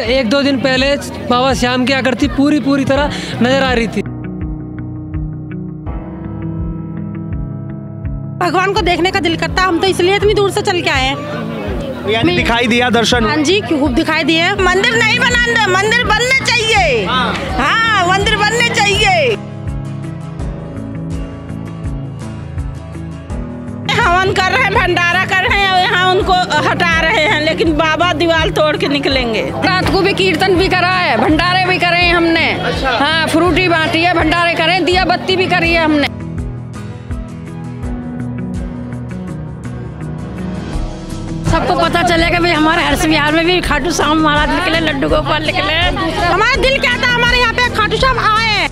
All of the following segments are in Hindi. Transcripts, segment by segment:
एक दो दिन पहले बाबा श्याम की आकृति पूरी पूरी तरह नज़र आ रही थी। भगवान को देखने का दिल करता हम तो इसलिए इतनी दूर से चल के आए हैं। यानी दिखाई दिया दर्शन। हाँ जी खूब दिखाई दिए। मंदिर नहीं बनाना मंदिर बनने चाहिए। हाँ। मंदिर बनने चाहिए। हवन कर रहे हैं भंडारा कर रहे हैं और यहाँ उनको हटा रहे हैं लेकिन बाबा दीवार तोड़ के निकलेंगे। रात को भी कीर्तन भी करा है भंडारे भी करे हैं हमने। अच्छा। हाँ फ्रूटी बांटी है भंडारे करे दिया बत्ती भी करी है हमने। सबको पता चलेगा भाई हमारे हर्ष विहार में भी खाटू श्याम महाराज निकले लड्डू गोपाल निकले। हमारा दिल क्या था? हमारे यहाँ पे खाटू श्याम आए।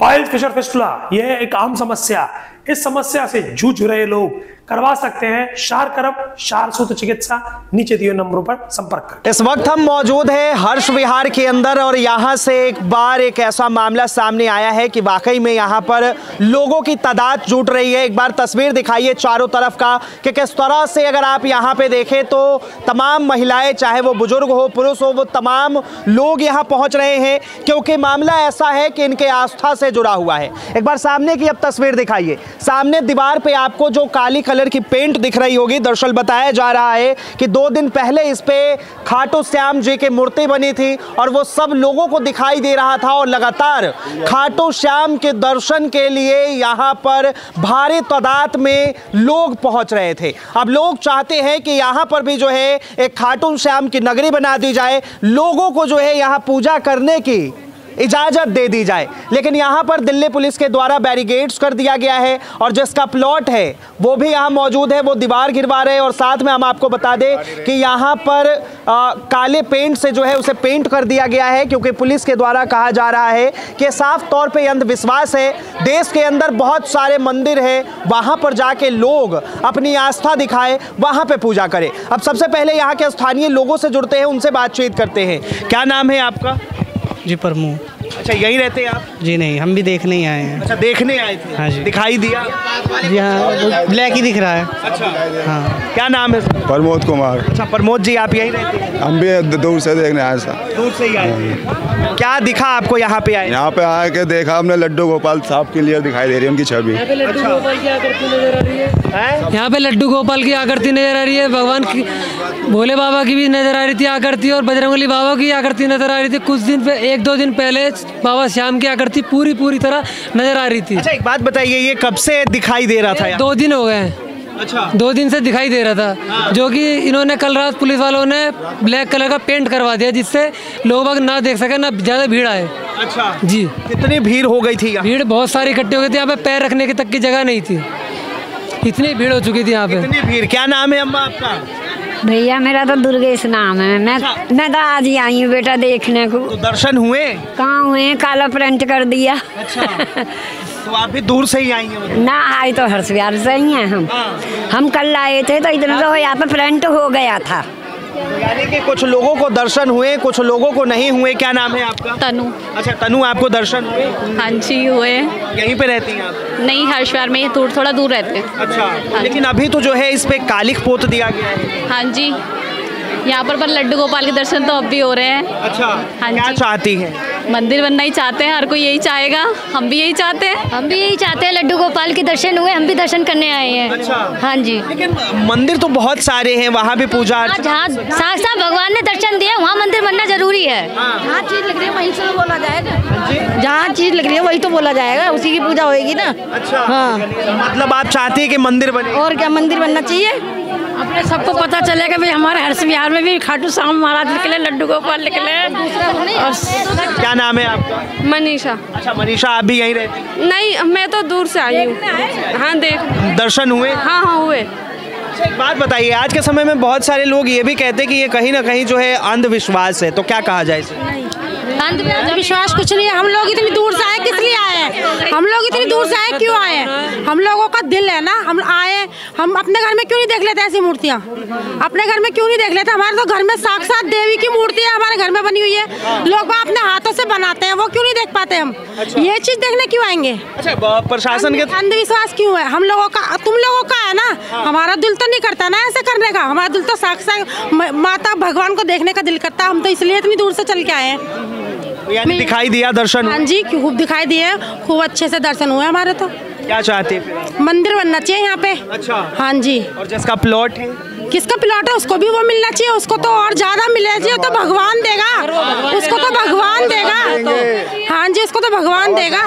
पाइल्स फिशर फिस्टुला यह एक आम समस्या। इस समस्या से जूझ रहे लोग करवा सकते हैं। शार करब शार सूत्र चिकित्सा, नीचे दिए नंबरों पर संपर्क करें। इस वक्त हम मौजूद हैं हर्ष विहार के अंदर और यहाँ से एक बार एक ऐसा मामला सामने आया है कि वाकई में यहाँ पर लोगों की तादाद जुट रही है। एक बार तस्वीर दिखाइए चारों तरफ़ का कि किस तरह से अगर आप यहाँ पे देखें तो तमाम महिलाएँ, चाहे वो बुज़ुर्ग हो, पुरुष हो, वो तमाम लोग यहाँ पहुँच रहे हैं क्योंकि मामला ऐसा है कि इनके आस्था से जुड़ा हुआ है। एक बार सामने की अब तस्वीर दिखाइए। सामने दीवार पे आपको जो काली कलर की पेंट दिख रही होगी। दरअसल बताया जा रहा है कि दो दिन पहले इस पे खाटू श्याम जी की मूर्ति बनी थी और वो सब लोगों को दिखाई दे रहा था और लगातार खाटू श्याम के दर्शन के लिए यहाँ पर भारी तादाद में लोग पहुँच रहे थे। अब लोग चाहते हैं कि यहाँ पर भी जो है एक खाटू श्याम की नगरी बना दी जाए। लोगों को जो है यहाँ पूजा करने की इजाज़त दे दी जाए। लेकिन यहाँ पर दिल्ली पुलिस के द्वारा बैरिगेड्स कर दिया गया है और जिसका प्लॉट है वो भी यहाँ मौजूद है वो दीवार गिरवा रहे हैं और साथ में हम आपको बता दें कि यहाँ पर आ, काले पेंट से जो है उसे पेंट कर दिया गया है क्योंकि पुलिस के द्वारा कहा जा रहा है कि साफ़ तौर पर अंधविश्वास है। देश के अंदर बहुत सारे मंदिर है वहाँ पर जाके लोग अपनी आस्था दिखाए वहाँ पर पूजा करें। अब सबसे पहले यहाँ के स्थानीय लोगों से जुड़ते हैं उनसे बातचीत करते हैं। क्या नाम है आपका? जी प्रमु अच्छा यहीं रहते हैं आप? जी नहीं हम भी देखने ही आए हैं। अच्छा देखने आए थे। हाँ जी। दिखाई दिया? जी हाँ ब्लैक ही दिख रहा है। अच्छा। हाँ। क्या नाम है प्रमोद कुमार। अच्छा प्रमोद जी आप यहीं रहते हैं? हम भी दूर से देखने आए सर। दूर से ही आए क्या दिखा आपको यहाँ पे आए? यहाँ पे आके देखा हमने लड्डू गोपाल साहब क्लियर दिखाई दे रही है उनकी छवि। यहाँ पे लड्डू गोपाल की आकृति नज़र आ रही है। यहाँ पे लड्डू गोपाल की आकृति नज़र आ रही है। भगवान की भोले बाबा की भी नज़र आ रही थी आकृति और बजरंगली बाबा की आकृति नज़र आ रही थी। कुछ दिन पे एक दो दिन पहले बाबा श्याम की आकृति पूरी पूरी तरह नज़र आ रही थी। अच्छा एक बात बताइए ये कब से दिखाई दे रहा था दो दिन हो गए हैं। अच्छा। दो दिन से दिखाई दे रहा था। हाँ। जो कि इन्होंने कल रात पुलिस वालों ने ब्लैक कलर का पेंट करवा दिया जिससे लोग बाग ना देख सके ना ज़्यादा भीड़ आए। अच्छा। जी। कितनी भीड़ हो गई थी भीड़ बहुत सारी इकट्ठी हो गई थी यहाँ पे पैर रखने की तक की जगह नहीं थी। इतनी भीड़ हो चुकी थी यहाँ पे। कितनी भीड़। क्या नाम है अम्मा आपका? भैया मेरा तो दुर्गेश नाम है। मैं मैं तो आज ही आई हूँ बेटा देखने को। तो दर्शन हुए? कहाँ हुए? काला प्रिंट कर दिया। अच्छा। तो आप भी दूर से ही आई हैं? ना आए तो हर्षविहार से ही हैं हम। हम कल आए थे तो इतना तो यहाँ पे प्रिंट हो गया था। यानी कि कुछ लोगों को दर्शन हुए कुछ लोगों को नहीं हुए क्या नाम है आपका? तनु। अच्छा तनु आपको दर्शन हुए? हाँ जी हुए। यहीं पे रहती हैं आप? नहीं हर्षवार में दूर थोड़ा दूर रहते हैं। अच्छा हाँ लेकिन अभी तो जो है इस पे कालिक पोत दिया गया है। हाँ जी। यहाँ पर पर लड्डू गोपाल के दर्शन तो अब भी हो रहे हैं। अच्छा हाँ क्या। चाहती है? मंदिर बनना ही चाहते हैं हर कोई यही चाहेगा। हम भी यही चाहते हैं। हम भी यही चाहते हैं लड्डू गोपाल के दर्शन हुए हम भी दर्शन करने आए हैं। अच्छा। हाँ जी। लेकिन मंदिर तो बहुत सारे हैं वहाँ भी पूजा हाँ, जहाँ साक्षात भगवान ने दर्शन दिए वहाँ मंदिर बनना ज़रूरी है। जहाँ चीज़ लग रही है वहीं से तो बोला जाएगा। जहाँ चीज़ लग रही है वही तो बोला जाएगा उसी की पूजा होगी ना। अच्छा। हाँ। मतलब आप चाहती है कि मंदिर बने? और क्या मंदिर बनना चाहिए? अपने सबको पता चलेगा भाई हमारे हर्ष बिहार में भी खाटू श्याम महाराज निकले लड्डू गोपाल निकले। और क्या नाम है आपका? मनीषा। अच्छा मनीषा आप भी यहीं रहती नहीं मैं तो दूर से आई हूँ। हाँ देख। दर्शन हुए? हाँ हाँ हुए। अच्छा, एक बात बताइए आज के समय में बहुत सारे लोग ये भी कहते हैं कि ये कहीं ना कहीं जो है अंधविश्वास है तो क्या कहा जाए इसे? अंधविश्वास कुछ नहीं है। हम लोग इतनी दूर से आए किस लिए आए हैं? हम लोग इतनी दूर से आए क्यों आए हैं? हम लोगों का दिल है ना। हम आए हम अपने घर में क्यों नहीं देख लेते ऐसी मूर्तियाँ? अपने घर में क्यों नहीं देख लेते? हमारे तो घर में साक्षात देवी की मूर्ति है हमारे घर में बनी हुई है। लोग अपने हाथों से बनाते हैं वो क्यों नहीं देख पाते हम? ये चीज़ देखने क्यों आएँगे? अच्छा प्रशासन के अंधविश्वास क्यों है? हम लोगों का तुम लोगों का है ना। हमारा दिल तो नहीं करता ना ऐसे करने का। हमारा दिल तो साक्षात माता भगवान को देखने का दिल करता हम तो इसलिए इतनी दूर से चल के आए हैं। यानी दिखाई दिया दर्शन? हाँ जी खूब दिखाई दिए खूब अच्छे से दर्शन हुए हमारे तो। क्या चाहते? हैं मंदिर बनना चाहिए यहाँ पे। अच्छा। हाँ जी। और जिसका प्लॉट है? किसका प्लॉट है? उसको भी वो मिलना चाहिए उसको तो और ज़्यादा मिलना चाहिए तो भगवान देगा। उसको तो भगवान देगा। हाँ जी उसको तो भगवान देगा।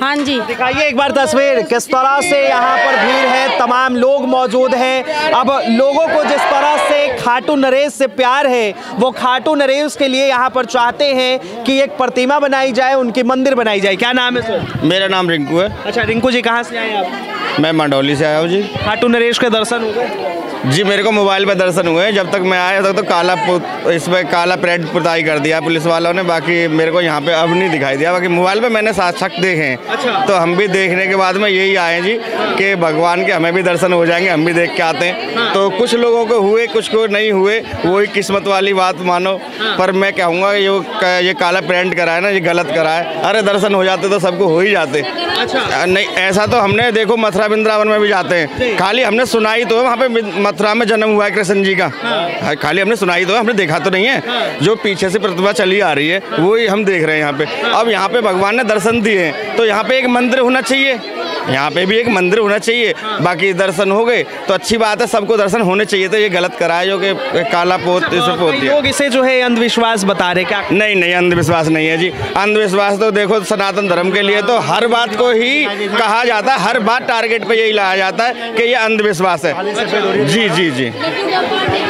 हाँ जी। दिखाइए एक बार तस्वीर किस तरह से यहाँ पर भीड़ है तमाम लोग मौजूद हैं। अब लोगों को जिस तरह से खाटू नरेश से प्यार है वो खाटू नरेश के लिए यहाँ पर चाहते हैं कि एक प्रतिमा बनाई जाए उनकी मंदिर बनाई जाए। क्या नाम है सर? मेरा नाम रिंकू है। अच्छा रिंकू जी कहाँ से आए आप? मैं मंडौली से आया हूँ जी। खाटू नरेश के दर्शन हो गए। जी मेरे को मोबाइल पे दर्शन हुए जब तक मैं आया तब तो काला पु- इसमें काला प्रेड पुताई कर दिया पुलिस वालों ने। बाकी मेरे को यहाँ पे अब नहीं दिखाई दिया। बाकी मोबाइल पे मैंने साक्षात देखे हैं। अच्छा। तो हम भी देखने के बाद में यही आए जी कि भगवान के हमें भी दर्शन हो जाएँगे हम भी देख के आते हैं। हाँ। तो कुछ लोगों को हुए कुछ को नहीं हुए वही किस्मत वाली बात मानो। हाँ। पर मैं कहूँगा ये ये काला प्रिंट करा है ना ये गलत करा है अरे दर्शन हो जाते तो सबको हो ही जाते। अ, नहीं ऐसा तो हमने देखो मथुरा वृंदावन में भी जाते हैं। खाली हमने सुनाई तो है वहाँ पे मथुरा में जन्म हुआ है कृष्ण जी का। हाँ, खाली हमने सुनाई तो है हमने देखा तो नहीं है। हाँ। जो पीछे से प्रतिभा चली आ रही है वो ही हम देख रहे हैं यहाँ पे। अब यहाँ पे भगवान ने दर्शन दिए हैं तो यहाँ पे एक मंदिर होना चाहिए। यहाँ पे भी एक मंदिर होना चाहिए। बाकी दर्शन हो गए तो अच्छी बात है सबको दर्शन होने चाहिए तो ये गलत करा है जो कि काला पोत इसे पोत दिया। लोग इसे जो है अंधविश्वास बता रहे क्या? नहीं नहीं अंधविश्वास नहीं है जी। अंधविश्वास तो देखो सनातन धर्म के लिए तो हर बात को ही कहा जाता है हर बात टारगेट पे यही लाया जाता है कि ये अंधविश्वास है। जी जी जी।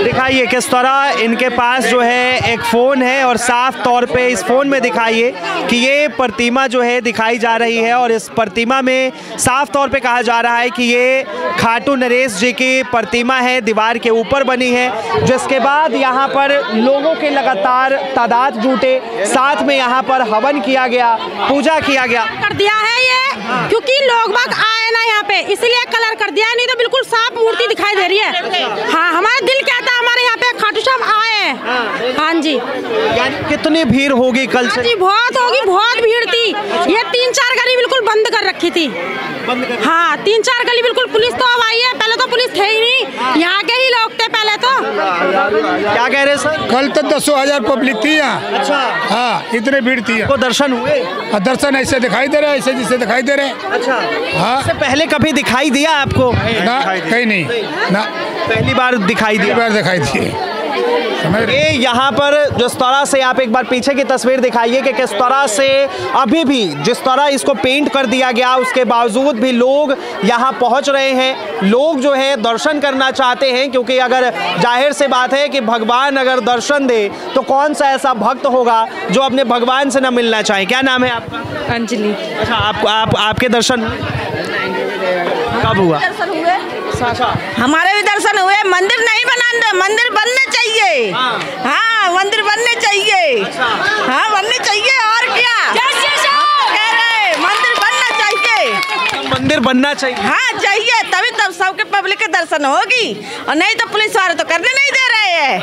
दिखाइए किस तरह इनके पास जो है एक फ़ोन है और साफ़ तौर पे इस फ़ोन में दिखाइए कि ये प्रतिमा जो है दिखाई जा रही है और इस प्रतिमा में साफ़ तौर पे कहा जा रहा है कि ये खाटू नरेश जी की प्रतिमा है, दीवार के ऊपर बनी है, जिसके बाद यहाँ पर लोगों के लगातार तादाद जुटे, साथ में यहाँ पर हवन किया गया, पूजा किया गया। कर दिया है ये, क्योंकि लोग बाग आए ना यहाँ पे, इसलिए कलर कर दिया नहीं तो बिल्कुल साफ़ मूर्ति दिखाई दे रही है। हाँ हमारा दिल कहता है हमारे खाटू श्याम आए हैं। हाँ जी। कितनी भीड़ होगी कल हाँ से? जी बहुत होगी बहुत भीड़ थी। ये तीन चार गली बिल्कुल बंद कर रखी थी। हाँ तीन चार गली बिल्कुल पुलिस तो अब आई है पहले तो पुलिस थे ही नहीं। यहाँ के ही लोग थे पहले तो। क्या कह रहे सर? कल तो दसों हज़ार पब्लिक थी यहाँ। अच्छा। हाँ इतने भीड़ थी को दर्शन हुए? दर्शन ऐसे दिखाई दे रहे ऐसे जिससे दिखाई दे रहे अच्छा। हाँ। पहले कभी दिखाई दिया आपको? ना कहीं नहीं। ना। पहली बार दिखाई पहली दिया बार दिखाई रहे ये यहाँ पर जिस तरह से आप एक बार पीछे की तस्वीर दिखाइए कि किस तरह से अभी भी जिस तरह इसको पेंट कर दिया गया उसके बावजूद भी लोग यहाँ पहुँच रहे हैं। लोग जो है दर्शन करना चाहते हैं क्योंकि अगर ज़ाहिर से बात है कि भगवान अगर दर्शन दे तो कौन सा ऐसा भक्त होगा जो अपने भगवान से न मिलना चाहे? क्या नाम है आपका? अंजलि। अच्छा आप, आप आपके दर्शन कब हुआ? दर्शन हुए हमारे भी दर्शन हुए। मंदिर नहीं बनाने मंदिर बनने चाहिए। हाँ। मंदिर बनने चाहिए। हाँ बनने चाहिए। और क्या? कह रहे मंदिर बनना चाहिए। मंदिर बनना चाहिए। हाँ चाहिए। तभी तब सबके पब्लिक के दर्शन होगी। और नहीं तो पुलिस वाले तो करने नहीं दे रहे हैं।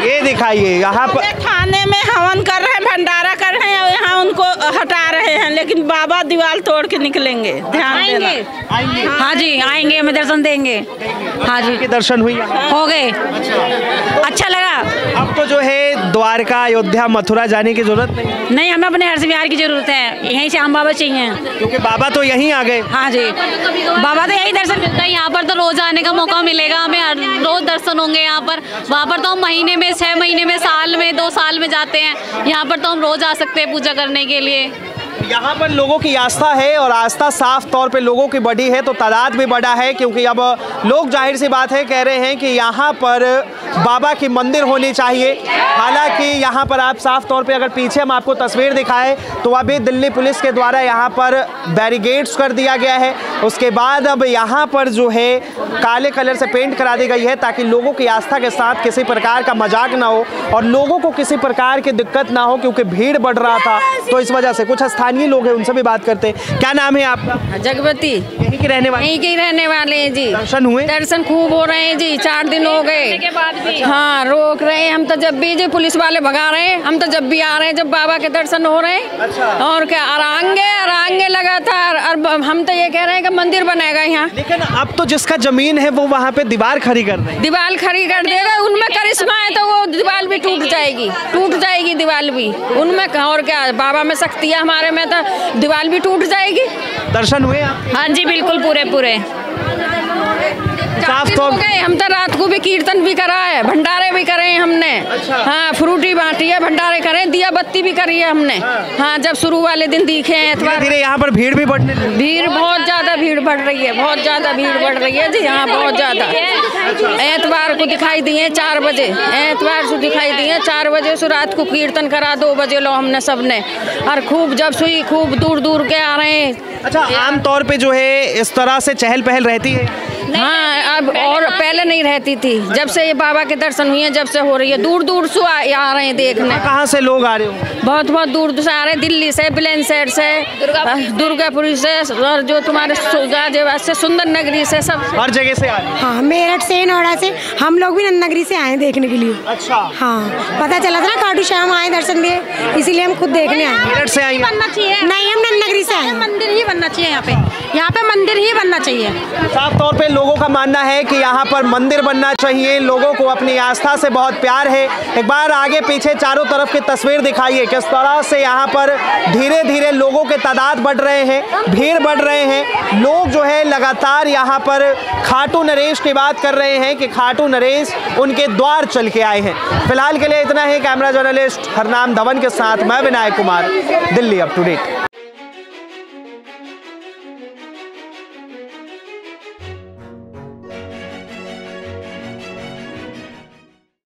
ये दिखाइए यहाँ पर थाने में हवन कर रहे हैं भंडारा कर रहे हैं और यहाँ उनको हटा रहे हैं लेकिन बाबा दीवार तोड़ के निकलेंगे। ध्यान देना। हाँ जी आएँगे हमें दर्शन देंगे। हाँ जी। के दर्शन हुई हो गए। अच्छा। लगा। अब तो जो है द्वारका अयोध्या मथुरा जाने की ज़रूरत नहीं नहीं हमें अपने हर्ष बिहार की ज़रूरत है। यहीं से हम बाबा चाहिए क्योंकि बाबा तो यहीं आ गए। हाँ जी। बाबा तो यही दर्शन मिलता है यहाँ पर तो रोज आने का मौका मिलेगा। हमें रोज दर्शन होंगे यहाँ पर। वहाँ पर तो हम महीने में छह महीने में, साल में, दो साल में जाते हैं। यहाँ पर तो हम रोज आ सकते हैं पूजा करने के लिए। यहाँ पर लोगों की आस्था है और आस्था साफ़ तौर पे लोगों की बढ़ी है तो तादाद भी बढ़ा है, क्योंकि अब लोग ज़ाहिर सी बात है, कह रहे हैं कि यहाँ पर बाबा की मंदिर होनी चाहिए। हालाँकि यहाँ पर आप साफ़ तौर पे अगर पीछे हम आपको तस्वीर दिखाएँ तो अभी दिल्ली पुलिस के द्वारा यहाँ पर बैरिगेड्स कर दिया गया है। उसके बाद अब यहाँ पर जो है काले कलर से पेंट करा दी गई है ताकि लोगों की आस्था के साथ किसी प्रकार का मज़ाक ना हो और लोगों को किसी प्रकार की दिक्कत ना हो क्योंकि भीड़ बढ़ रहा था। तो इस वजह से कुछ स्थानीय लोग हैं उनसे भी बात करते हैं। क्या नाम है आपका? जगवती यहीं के रहने वाले? यहीं के रहने वाले हैं जी। दर्शन हुए? दर्शन खूब हो रहे हैं जी चार दिन हो गए। हाँ रोक रहे हैं। हम तो जब भी जी पुलिस वाले भगा रहे हैं हम तो जब भी आ रहे हैं जब बाबा के दर्शन हो रहे हैं। अच्छा। और क्या अरांगे अरांगे लगातार। और हम तो ये कह रहे हैं कि मंदिर बनेगा यहाँ। लेकिन अब तो जिसका ज़मीन है वो वहाँ पे दीवार खड़ी कर रहे दीवार खड़ी कर देगा उनमें करिश्मा है तो वो दीवार भी टूट जाएगी। टूट जाएगी दीवार भी। उनमें और क्या बाबा में शक्ति है हमारे में तो दीवार भी टूट जाएगी। दर्शन हुए हाँ जी बिल्कुल पूरे पूरे। साफ़ हो गए हम तो रात को भी कीर्तन भी करा है भंडारे भी करे हैं हमने हाँ फ्रूटी बांटी है भंडारे करे दिया बत्ती भी करी है हमने। हाँ। जब शुरू वाले दिन दिखे हैं एतवार धीरे यहाँ पर भीड़ भी बढ़ने भीड़ बहुत ज़्यादा भीड़ बढ़ रही है बहुत ज़्यादा भीड़ बढ़ रही है। जी हाँ बहुत ज़्यादा। एतवार को दिखाई दिए चार बजे। एतवार से दिखाई दिए चार बजे से रात को कीर्तन करा दो बजे लो हमने सबने। और खूब जब सुई खूब दूर दूर के आ रहे हैं। अच्छा आम तौर पे जो है इस तरह से चहल पहल रहती है? हाँ अब और पहले नहीं रहती थी। जब से ये बाबा के दर्शन हुए हैं जब से हो रही है। दूर दूर से आ, आ रहे हैं देखने। कहाँ से लोग आ रहे हो? बहुत बहुत दूर दूर से आ रहे हैं। दिल्ली से सेट से दुर्गापुरी से। और जो तुम्हारे गाजियाबाद से सुंदर नगरी से सब। हर जगह से आ हाँ? मेरठ से नोएडा से। हम लोग भी नंदनगरी से आए देखने के लिए। अच्छा। हाँ पता चला था ना खाटू श्याम आए दर्शन लिए। इसीलिए हम खुद देखने आए मेरठ से आए बनना चाहिए नहीं हम नंदनगरी से आए मंदिर ही बनना चाहिए यहाँ पे। यहाँ पे मंदिर ही बनना चाहिए। साफ़ तौर पे लोगों का मानना है कि यहाँ पर मंदिर बनना चाहिए। लोगों को अपनी आस्था से बहुत प्यार है। एक बार आगे पीछे चारों तरफ़ की तस्वीर दिखाइए, किस तरह से यहाँ पर धीरे धीरे लोगों के तादाद बढ़ रहे हैं, भीड़ बढ़ रहे हैं। लोग जो है लगातार यहाँ पर खाटू नरेश की बात कर रहे हैं कि खाटू नरेश उनके द्वार चल के आए हैं। फ़िलहाल के लिए इतना ही, कैमरा जर्नलिस्ट हरनाम धवन के साथ, मैं Vinayak Kumar, Delhi up to date